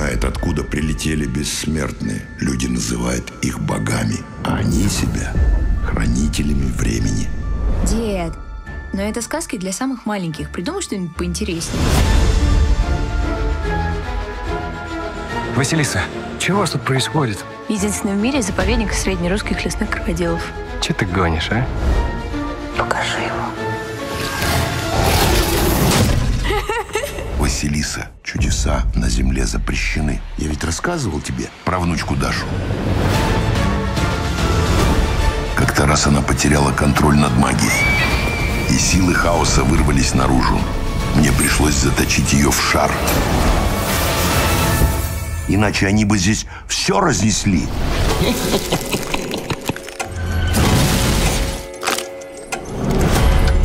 знает, откуда прилетели бессмертные. Люди называют их богами, а они себя хранителями времени. Дед, но это сказки для самых маленьких. Придумай что-нибудь поинтереснее. Василиса, что у вас тут происходит? Единственный в мире заповедник среднерусских лесных крокодилов. Че ты гонишь, а? Покажи его. Василиса, чудеса на земле запрещены. Я ведь рассказывал тебе про внучку Дашу. Как-то раз она потеряла контроль над магией. И силы хаоса вырвались наружу. Мне пришлось заточить ее в шар. Иначе они бы здесь все разнесли.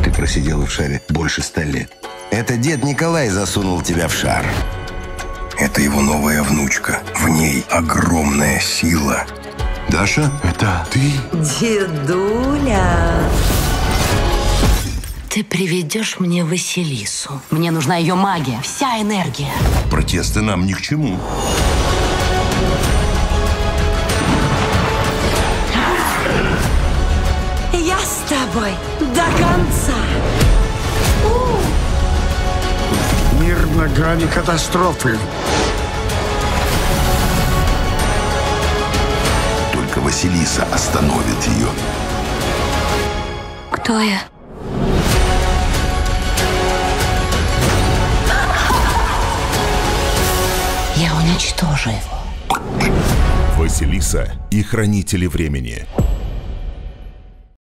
Ты просидела в шаре больше ста лет. Это дед Николай засунул тебя в шар. Это его новая внучка. В ней огромная сила. Даша, это ты? Дедуля. Ты приведешь мне Василису. Мне нужна ее магия, вся энергия. Протесты нам ни к чему. Я с тобой до конца. Мир на грани катастрофы. Только Василиса остановит ее. Кто я? Я уничтожу его. Василиса и Хранители времени.